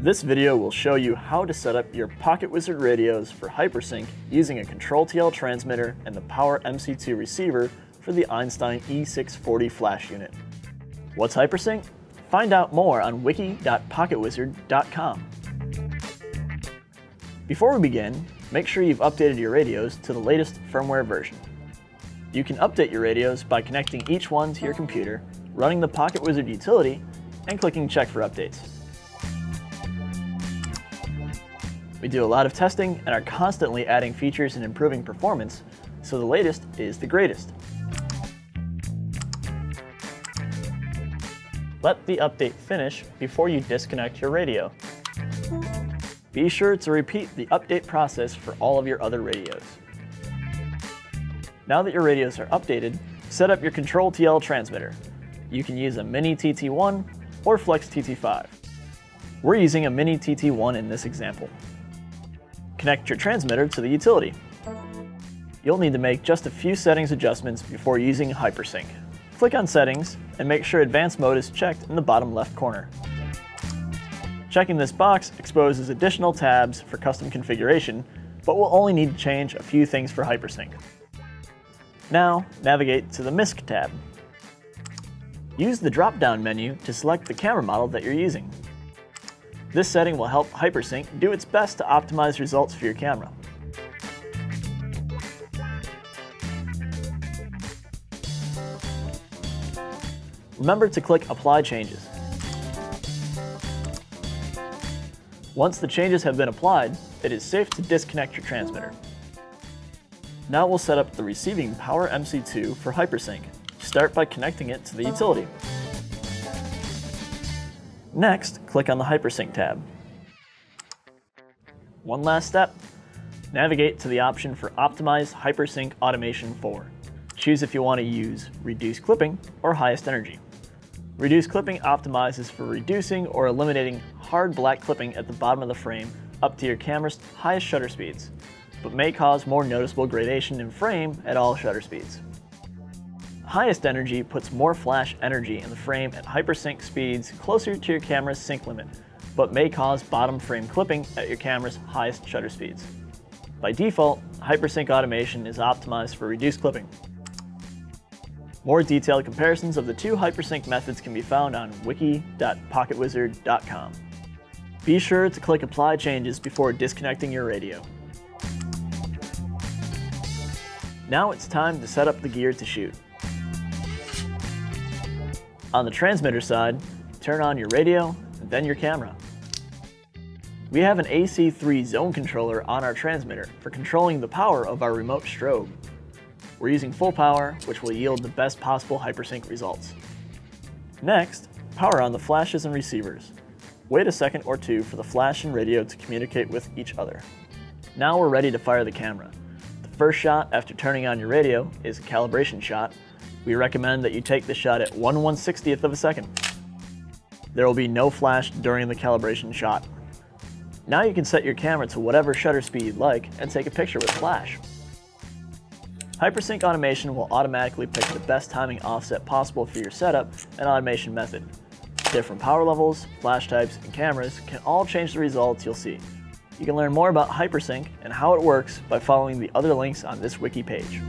This video will show you how to set up your Pocket Wizard radios for Hypersync using a Control-TL transmitter and the Power MC2 receiver for the Einstein E640 flash unit. What's Hypersync? Find out more on wiki.pocketwizard.com. Before we begin, make sure you've updated your radios to the latest firmware version. You can update your radios by connecting each one to your computer, running the Pocket Wizard utility, and clicking Check for Updates. We do a lot of testing and are constantly adding features and improving performance, so the latest is the greatest. Let the update finish before you disconnect your radio. Be sure to repeat the update process for all of your other radios. Now that your radios are updated, set up your Control-TL transmitter. You can use a Mini TT1 or Flex TT5. We're using a Mini TT1 in this example. Connect your transmitter to the utility. You'll need to make just a few settings adjustments before using Hypersync. Click on Settings and make sure Advanced Mode is checked in the bottom left corner. Checking this box exposes additional tabs for custom configuration, but we'll only need to change a few things for Hypersync. Now, navigate to the MISC tab. Use the drop-down menu to select the camera model that you're using. This setting will help Hypersync do its best to optimize results for your camera. Remember to click Apply Changes. Once the changes have been applied, it is safe to disconnect your transmitter. Now we'll set up the receiving Power MC2 for Hypersync. Start by connecting it to the utility. Next, click on the Hypersync tab. One last step, navigate to the option for Optimize Hypersync Automation 4. Choose if you want to use Reduce Clipping or Highest Energy. Reduce clipping optimizes for reducing or eliminating hard black clipping at the bottom of the frame up to your camera's highest shutter speeds, but may cause more noticeable gradation in frame at all shutter speeds. Highest energy puts more flash energy in the frame at hypersync speeds closer to your camera's sync limit, but may cause bottom frame clipping at your camera's highest shutter speeds. By default, hypersync automation is optimized for reduced clipping, more detailed comparisons of the two hypersync methods can be found on wiki.pocketwizard.com. Be sure to click Apply Changes before disconnecting your radio. Now it's time to set up the gear to shoot. On the transmitter side, turn on your radio and then your camera. We have an AC3 zone controller on our transmitter for controlling the power of our remote strobe. We're using full power, which will yield the best possible hypersync results. Next, power on the flashes and receivers. Wait a second or two for the flash and radio to communicate with each other. Now we're ready to fire the camera. The first shot after turning on your radio is a calibration shot. We recommend that you take the shot at 1 160th of a second. There will be no flash during the calibration shot. Now you can set your camera to whatever shutter speed you'd like and take a picture with flash. Hypersync automation will automatically pick the best timing offset possible for your setup and automation method. Different power levels, flash types, and cameras can all change the results you'll see. You can learn more about Hypersync and how it works by following the other links on this wiki page.